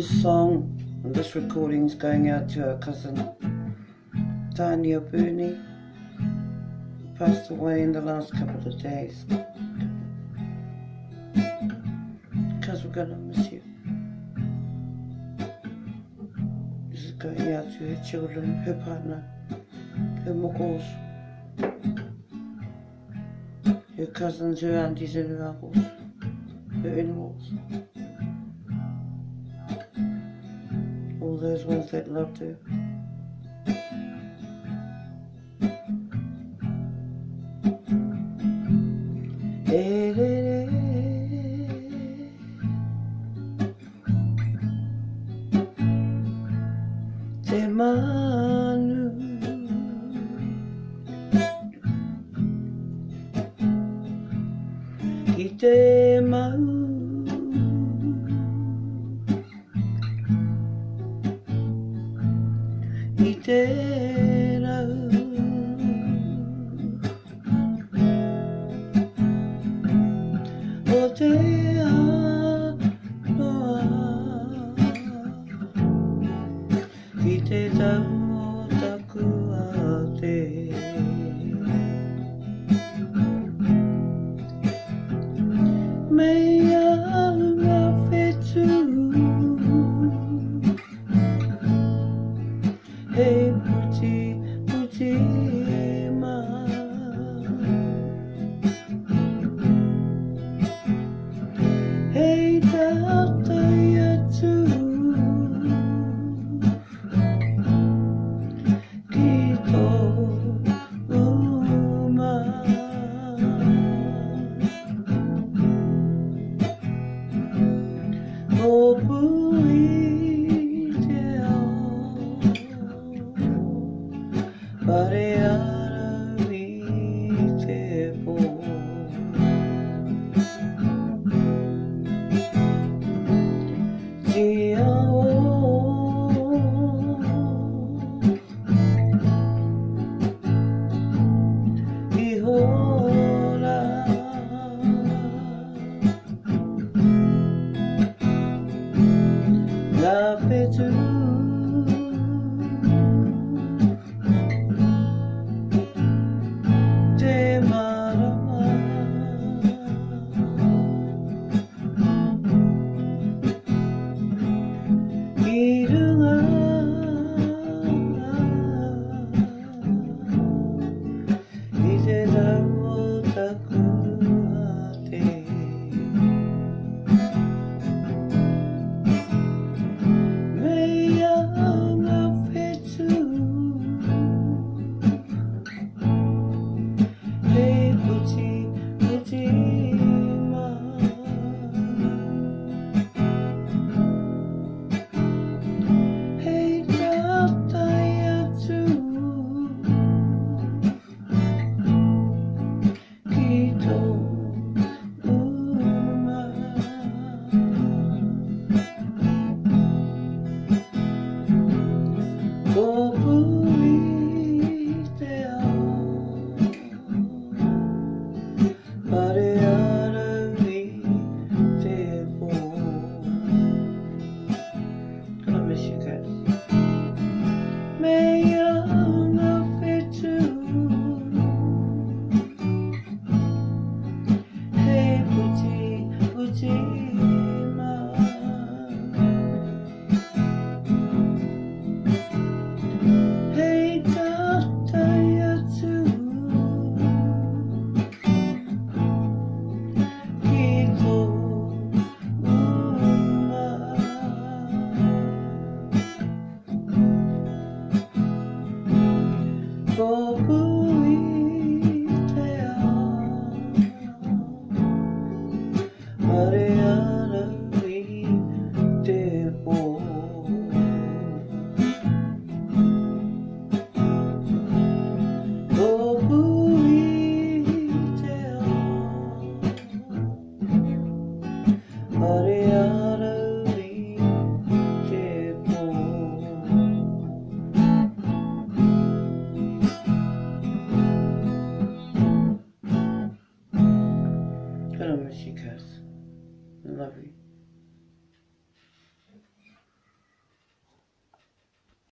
This song, and this is going out to our cousin Tanya Booney. Passed away in the last couple of days. Because we're gonna miss you. This is going out to her children, her partner, her muggles, her cousins, her aunties and her uncles, her in-laws. those ones that loved her. Te manu, ki te mau. I te Hey, tata, La whetu God I miss you guys. I love you.